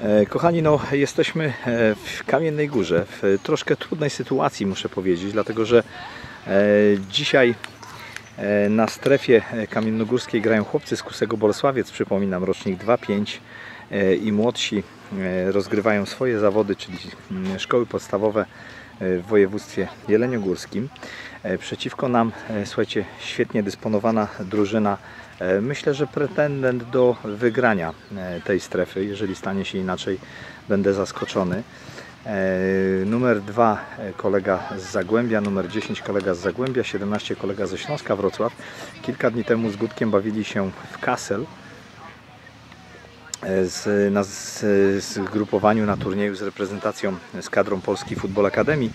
E, Kochani, no jesteśmy e, w Kamiennej Górze, w troszkę trudnej sytuacji muszę powiedzieć, dlatego że e, dzisiaj e, na strefie e, kamiennogórskiej grają chłopcy z Kusego Bolesławiec, przypominam, rocznik 2-5 e, i młodsi e, rozgrywają swoje zawody, czyli mm, szkoły podstawowe e, w województwie jeleniogórskim. E, Przeciwko nam, e, słuchajcie, świetnie dysponowana drużyna. E, Myślę, że pretendent do wygrania e, tej strefy. Jeżeli stanie się inaczej, będę zaskoczony. E, Numer 2 kolega z Zagłębia, numer 10 kolega z Zagłębia, 17 kolega ze Śląska Wrocław. Kilka dni temu z Gutkiem bawili się w Kassel z, na zgrupowaniu na turnieju z reprezentacją, z kadrą Polski Football Academy.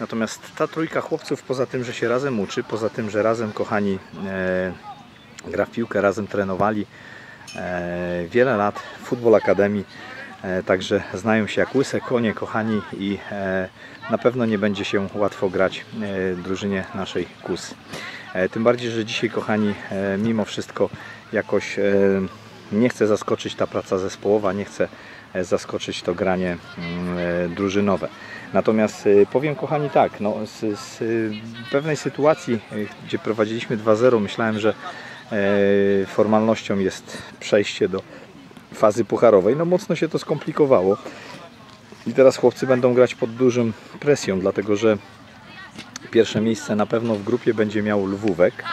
Natomiast ta trójka chłopców, poza tym, że się razem uczy, poza tym, że razem, kochani, e, gra w piłkę, razem trenowali e, wiele lat w Football Academy, e, także znają się jak łyse konie, kochani, i e, na pewno nie będzie się łatwo grać drużynie naszej KUS. Tym bardziej, że dzisiaj, kochani, mimo wszystko jakoś nie chce zaskoczyć ta praca zespołowa, nie chce e, zaskoczyć to granie mm, drużynowe. Natomiast powiem kochani tak, no, z, z pewnej sytuacji, gdzie prowadziliśmy 2-0, myślałem, że formalnością jest przejście do fazy pucharowej. No mocno się to skomplikowało. I teraz chłopcy będą grać pod dużym presją, dlatego że pierwsze miejsce na pewno w grupie będzie miał Lwówek.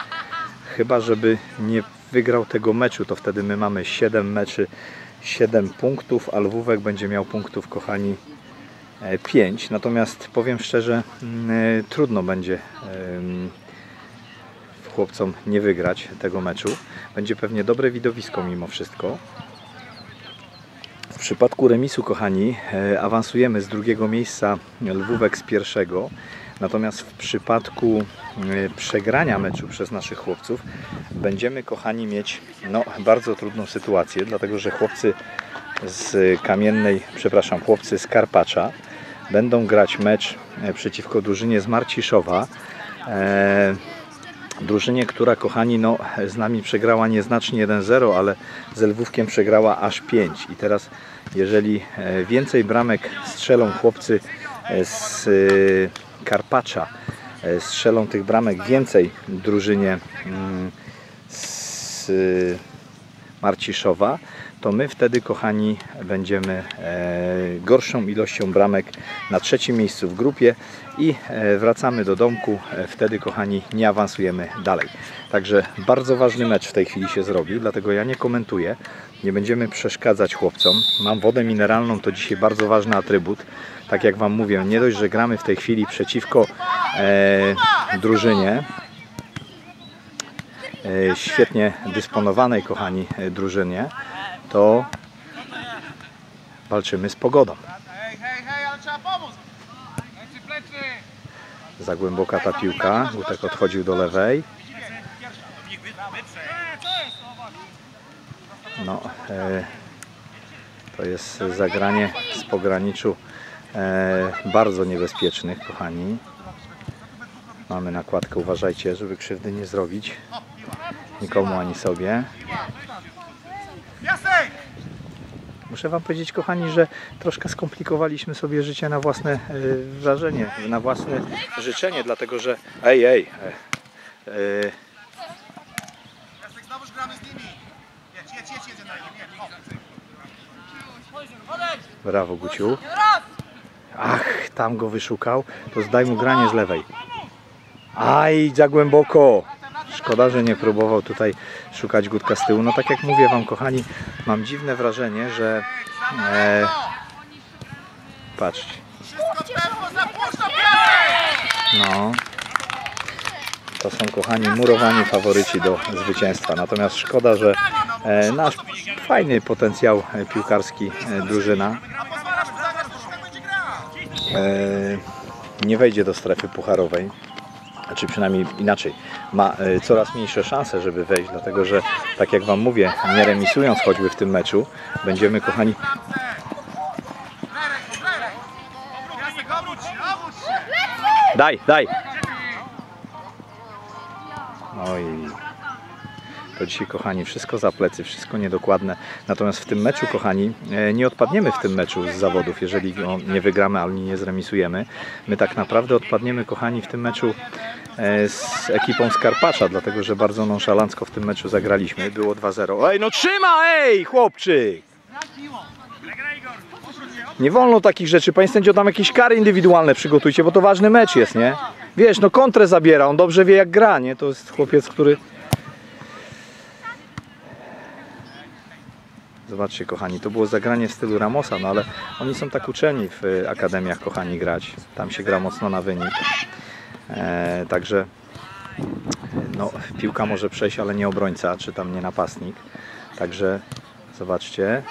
Chyba, żeby nie wygrał tego meczu, to wtedy my mamy 7 meczy, 7 punktów, a Lwówek będzie miał punktów, kochani, 5. Natomiast powiem szczerze, mm, e, trudno będzie chłopcom nie wygrać tego meczu. Będzie pewnie dobre widowisko mimo wszystko. W przypadku remisu, kochani, e, awansujemy z drugiego miejsca Lwówek z pierwszego. Natomiast w przypadku e, przegrania meczu przez naszych chłopców będziemy, kochani, mieć no, bardzo trudną sytuację, dlatego że chłopcy z Kamiennej, przepraszam, chłopcy z Karpacza będą grać mecz e, przeciwko drużynie z Marciszowa. E, drużynie, która kochani, no, z nami przegrała nieznacznie 1-0, ale z Lwówkiem przegrała aż 5. I teraz, jeżeli e, więcej bramek strzelą chłopcy e, z e, Karpacza, strzelą tych bramek więcej drużynie mm, z Marciszowa, to my wtedy, kochani, będziemy e, gorszą ilością bramek na trzecim miejscu w grupie i e, wracamy do domku. E, wtedy, kochani, nie awansujemy dalej. Także bardzo ważny mecz w tej chwili się zrobił, dlatego ja nie komentuję. Nie będziemy przeszkadzać chłopcom. Mam wodę mineralną, to dzisiaj bardzo ważny atrybut. Tak jak Wam mówię, nie dość, że gramy w tej chwili przeciwko e, drużynie, świetnie dysponowanej, kochani, drużynie, to walczymy z pogodą. Za głęboka ta piłka, Gutek odchodził do lewej. No, e, to jest zagranie z pograniczu e, bardzo niebezpiecznych, kochani. Mamy nakładkę, uważajcie, żeby krzywdy nie zrobić nikomu ani sobie. Muszę Wam powiedzieć, kochani, że troszkę skomplikowaliśmy sobie życie na własne e, wrażenie, na własne życzenie, dlatego że. Ej, ej. E, e, znowuż gramy z nimi! Jedź, jedź, jedź, na nich, brawo, Guciu. Ach, tam go wyszukał. To zdaj mu granie z lewej. Aj, za głęboko. Szkoda, że nie próbował tutaj szukać Gutka z tyłu. No tak jak mówię Wam, kochani, mam dziwne wrażenie, że... E, patrzcie. No. To są kochani murowani faworyci do zwycięstwa. Natomiast szkoda, że e, nasz fajny potencjał piłkarski e, drużyna e, nie wejdzie do strefy pucharowej. Znaczy przynajmniej inaczej, ma e, coraz mniejsze szanse, żeby wejść, dlatego że tak jak Wam mówię, nie remisując choćby w tym meczu, będziemy kochani! Daj, daj! Oj. To dzisiaj, kochani, wszystko za plecy, wszystko niedokładne. Natomiast w tym meczu, kochani, e, nie odpadniemy w tym meczu z zawodów, jeżeli go nie wygramy, ale nie zremisujemy. My tak naprawdę odpadniemy, kochani, w tym meczu e, z ekipą Skarpacza, dlatego że bardzo nonszalancko w tym meczu zagraliśmy. Było 2-0. Ej, no trzyma, ej, chłopczyk! Nie wolno takich rzeczy. Panie sędzio, tam jakieś kary indywidualne przygotujcie, bo to ważny mecz jest, nie? Wiesz, no kontrę zabiera, on dobrze wie jak gra, nie? To jest chłopiec, który... Zobaczcie, kochani, to było zagranie w stylu Ramosa, no ale oni są tak uczeni w y, akademiach, kochani, grać. Tam się gra mocno na wynik. E, także no, piłka może przejść, ale nie obrońca, czy tam nie napastnik. Także zobaczcie.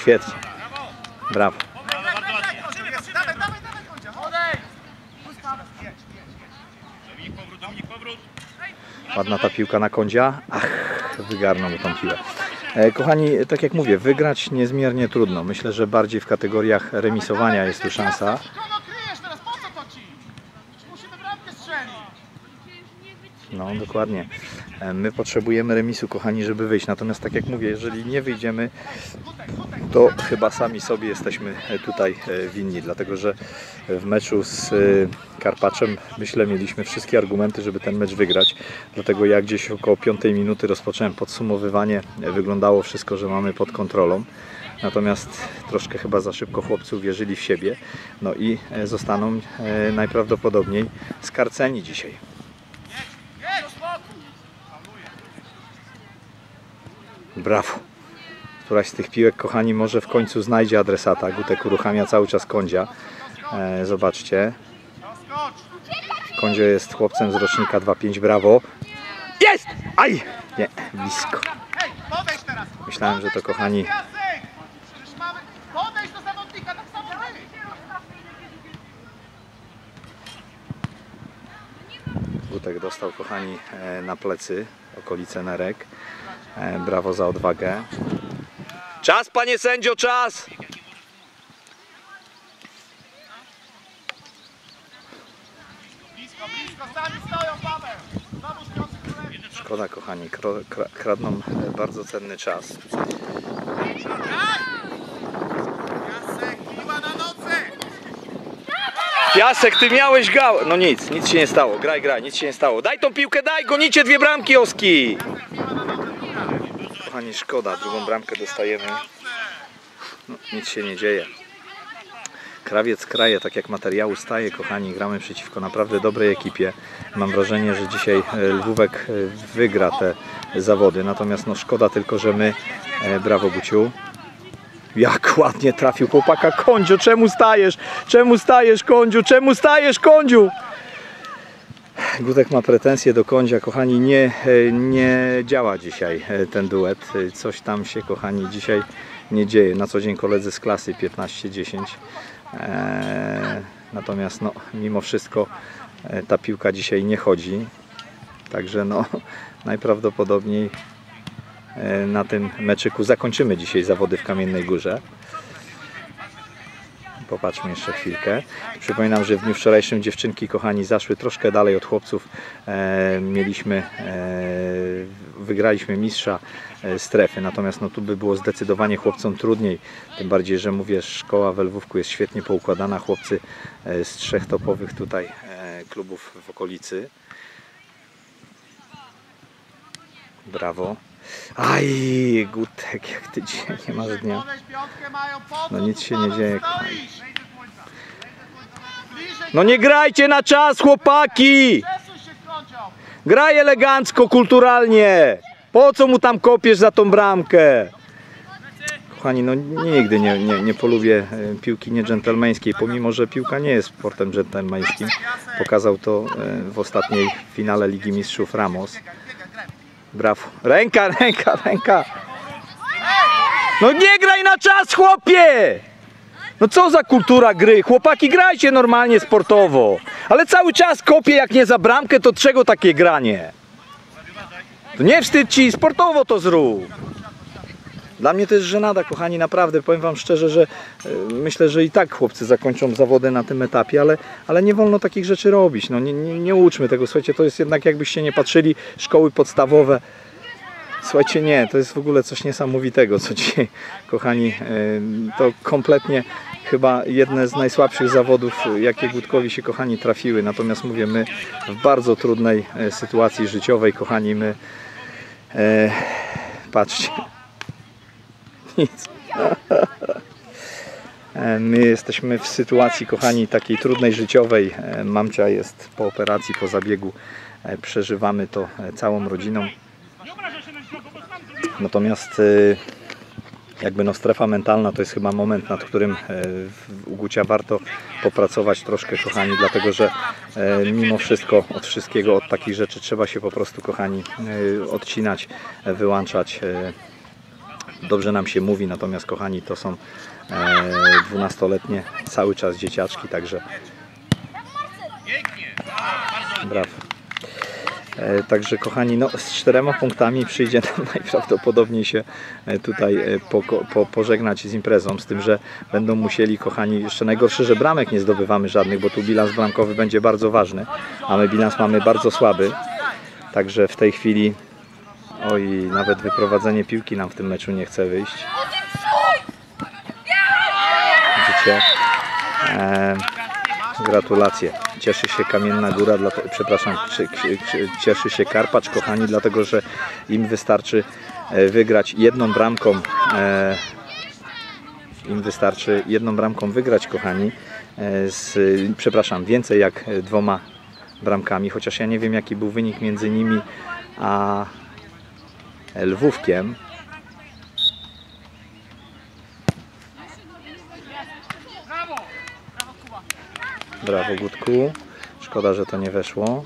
Świetnie. Brawo. Ładna ta piłka na kądzia. Ach, wygarnął tą piłę. E, Kochani, tak jak mówię, wygrać niezmiernie trudno. Myślę, że bardziej w kategoriach remisowania jest tu szansa. No, dokładnie. E, My potrzebujemy remisu, kochani, żeby wyjść. Natomiast tak jak mówię, jeżeli nie wyjdziemy, to chyba sami sobie jesteśmy e, tutaj e, winni, dlatego że w meczu z Karpaczem myślę mieliśmy wszystkie argumenty, żeby ten mecz wygrać. Dlatego ja gdzieś około 5 minuty rozpocząłem podsumowywanie. Wyglądało wszystko, że mamy pod kontrolą. Natomiast troszkę chyba za szybko chłopcy uwierzyli w siebie. No i zostaną najprawdopodobniej skarceni dzisiaj. Jedź, spokój. Brawo. Któraś z tych piłek, kochani, może w końcu znajdzie adresata. Gutek uruchamia cały czas Kondzia. E, zobaczcie. Kondzio jest chłopcem z rocznika 2.5. Brawo. Jest! Aj! Nie, blisko. Myślałem, że to, kochani-. Gutek dostał, kochani, e, na plecy, okolice nerek. E, brawo za odwagę. Czas, panie sędzio, czas! Szkoda, kochani, kradną e, bardzo cenny czas. Piasek, ty miałeś gał. No nic, nic się nie stało. Graj, graj, nic się nie stało. Daj tą piłkę, daj, gonicie dwie bramki, Oski. Kochani, szkoda, drugą bramkę dostajemy. No, nic się nie dzieje. Krawiec kraje, tak jak materiału staje, kochani, gramy przeciwko naprawdę dobrej ekipie. Mam wrażenie, że dzisiaj e, Lwówek e, wygra te zawody, natomiast no szkoda tylko, że my, e, brawo Buciu, jak ładnie trafił chłopaka Kondziu, czemu stajesz? Czemu stajesz Kondziu? Czemu stajesz Kondziu? Gutek ma pretensje do Kondzia, kochani, nie, e, nie działa dzisiaj e, ten duet. E, Coś tam się, kochani, dzisiaj nie dzieje. Na co dzień koledzy z klasy 15-10. Eee, natomiast no, mimo wszystko ta piłka dzisiaj nie chodzi. Także no, najprawdopodobniej na tym meczyku zakończymy dzisiaj zawody w Kamiennej Górze. Popatrzmy jeszcze chwilkę. Przypominam, że w dniu wczorajszym dziewczynki, kochani, zaszły troszkę dalej od chłopców. E, mieliśmy, e, wygraliśmy mistrza e, strefy, natomiast no, tu by było zdecydowanie chłopcom trudniej. Tym bardziej, że mówię, szkoła w Lwówku jest świetnie poukładana. Chłopcy e, z trzech topowych tutaj e, klubów w okolicy. Brawo. Aj, Gutek, jak ty dzisiaj nie masz dnia. No nic się nie dzieje, No nie grajcie na czas, chłopaki! Graj elegancko, kulturalnie! Po co mu tam kopiesz za tą bramkę? Kochani, no nigdy nie, nie, nie polubię e, piłki niedżentelmeńskiej, pomimo że piłka nie jest sportem dżentelmeńskim. Pokazał to e, w ostatniej finale Ligi Mistrzów Ramos. Brawo. Ręka, ręka, ręka! No nie graj na czas, chłopie! No co za kultura gry? Chłopaki, grajcie normalnie, sportowo. Ale cały czas kopie, jak nie za bramkę, to czego takie granie? To nie wstyd ci, sportowo to zrób. Dla mnie to jest żenada, kochani, naprawdę. Powiem Wam szczerze, że e, myślę, że i tak chłopcy zakończą zawody na tym etapie, ale, ale nie wolno takich rzeczy robić. No, nie, nie, nie uczmy tego. Słuchajcie, to jest jednak, jakbyście nie patrzyli, szkoły podstawowe. Słuchajcie, nie, to jest w ogóle coś niesamowitego, co dzisiaj, kochani, em, to kompletnie chyba jedne z najsłabszych zawodów, jakie Gutkowi się, kochani, trafiły. Natomiast mówię, my w bardzo trudnej e, sytuacji życiowej, kochani, my, e, patrzcie, nic. E, My jesteśmy w sytuacji, kochani, takiej trudnej życiowej. E, Mamcia jest po operacji, po zabiegu. E, Przeżywamy to całą rodziną. Natomiast jakby no strefa mentalna to jest chyba moment, nad którym u Gucia warto popracować troszkę, kochani, dlatego że mimo wszystko od wszystkiego, od takich rzeczy trzeba się po prostu, kochani, odcinać, wyłączać. Dobrze nam się mówi, natomiast kochani, to są e, 12-letnie cały czas dzieciaczki, także brawo. E, Także kochani, no, z czterema punktami przyjdzie nam najprawdopodobniej się e, tutaj poko- po, pożegnać z imprezą, z tym, że będą musieli, kochani, jeszcze najgorsze, że bramek nie zdobywamy żadnych, bo tu bilans bramkowy będzie bardzo ważny, a my bilans mamy bardzo słaby. Także w tej chwili, oj, nawet wyprowadzenie piłki nam w tym meczu nie chce wyjść. Widzicie? E, gratulacje. Cieszy się Kamienna Góra, dla, przepraszam, cie- cie- cieszy się Karpacz, kochani, dlatego że im wystarczy e, wygrać jedną bramką. E, im wystarczy jedną bramką wygrać, kochani. E, z, przepraszam, więcej jak dwoma bramkami, chociaż ja nie wiem jaki był wynik między nimi a Lwówkiem. Brawo! Gutku. Szkoda, że to nie weszło.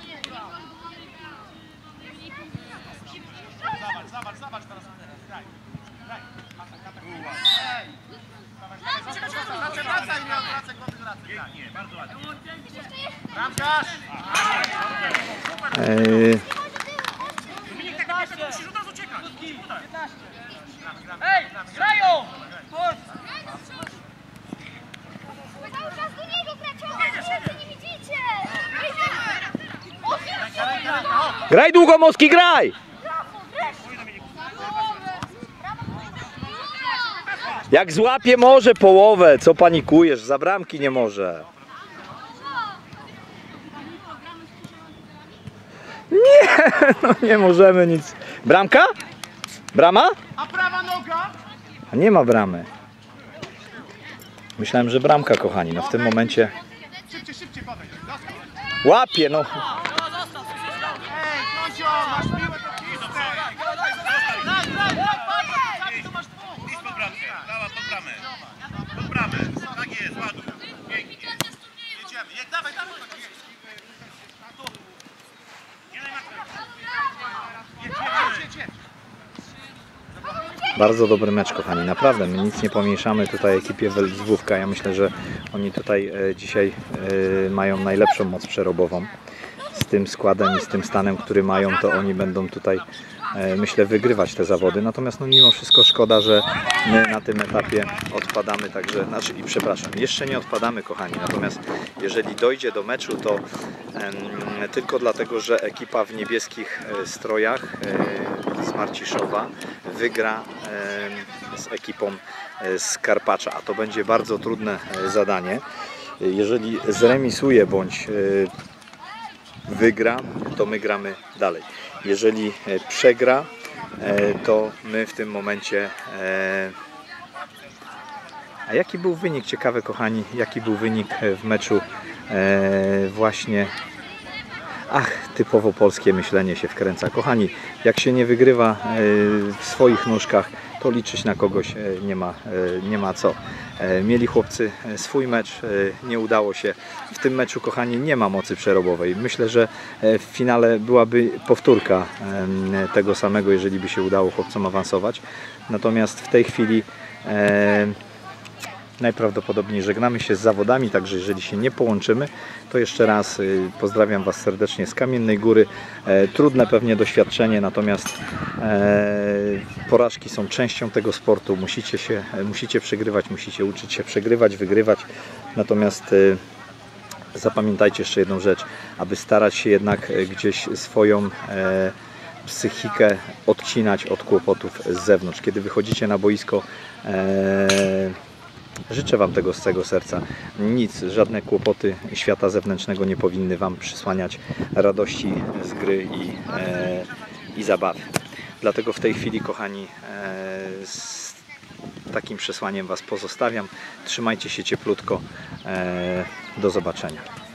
Zobacz, zobacz, zobacz teraz. Graj. Graj. Atak, atak. Ej! Dawaj, dawaj, dawaj, wracaj, wracaj, Miał, wracaj, głowy wracaj. Graj. Nie, bardzo ładnie. Bramkarz! E, Dominik, taka piłka, to musisz od razu uciekać. Ej, grają! Cały czas do niego kraczować, wy nie widzicie! Graj, graj, długo, Moski, graj! Jak złapie może połowę, co panikujesz? Za bramki nie może. Nie, no nie możemy nic. Bramka? Brama? A prawa noga? A nie ma bramy. Myślałem, że bramka, kochani. No w tym momencie Szybciej, szybciej, łapie, no. Ej, Kozio, masz piłę do piłki. Graj, graj, graj, patrz, sami tu masz dwóch. Idź pod bramkę, dała pod bramę. Pod bramę, tak jest, ładuj. Pięknie. Jedziemy, jedź, dawaj, dawaj. Jedź, jedź, jedź, jedź. Bardzo dobry mecz, kochani. Naprawdę, my nic nie pomniejszamy tutaj ekipie Welzwówka. Ja myślę, że oni tutaj e, dzisiaj e, mają najlepszą moc przerobową. Z tym składem i z tym stanem, który mają, to oni będą tutaj, myślę, wygrywać te zawody. Natomiast no, mimo wszystko szkoda, że my na tym etapie odpadamy. Także, znaczy, i przepraszam, jeszcze nie odpadamy, kochani. Natomiast jeżeli dojdzie do meczu, to em, tylko dlatego, że ekipa w niebieskich e, strojach e, z Marciszowa wygra z ekipą e, z Karpacza, a to będzie bardzo trudne e, zadanie. Jeżeli zremisuje bądź e, wygra, to my gramy dalej. Jeżeli e, przegra, e, to my w tym momencie. e, A jaki był wynik? Ciekawe, kochani, jaki był wynik w meczu właśnie Ach, typowo polskie myślenie się wkręca. Kochani, jak się nie wygrywa e, w swoich nóżkach, to liczyć na kogoś e, nie ma, e, nie ma co. Mieli chłopcy swój mecz, nie udało się. W tym meczu, kochani, nie ma mocy przerobowej. Myślę, że w finale byłaby powtórka tego samego, jeżeli by się udało chłopcom awansować. Natomiast w tej chwili najprawdopodobniej żegnamy się z zawodami, także jeżeli się nie połączymy, to jeszcze raz y, pozdrawiam Was serdecznie z Kamiennej Góry. E, Trudne pewnie doświadczenie, natomiast e, porażki są częścią tego sportu. Musicie się, e, musicie przegrywać, musicie uczyć się przegrywać, wygrywać. Natomiast y, zapamiętajcie jeszcze jedną rzecz, aby starać się jednak gdzieś swoją psychikę odcinać od kłopotów z zewnątrz. Kiedy wychodzicie na boisko, życzę Wam tego z całego serca. Nic, żadne kłopoty świata zewnętrznego nie powinny Wam przysłaniać radości z gry i, e, i zabawy. Dlatego w tej chwili, kochani, e, z takim przesłaniem Was pozostawiam. Trzymajcie się cieplutko. E, do zobaczenia.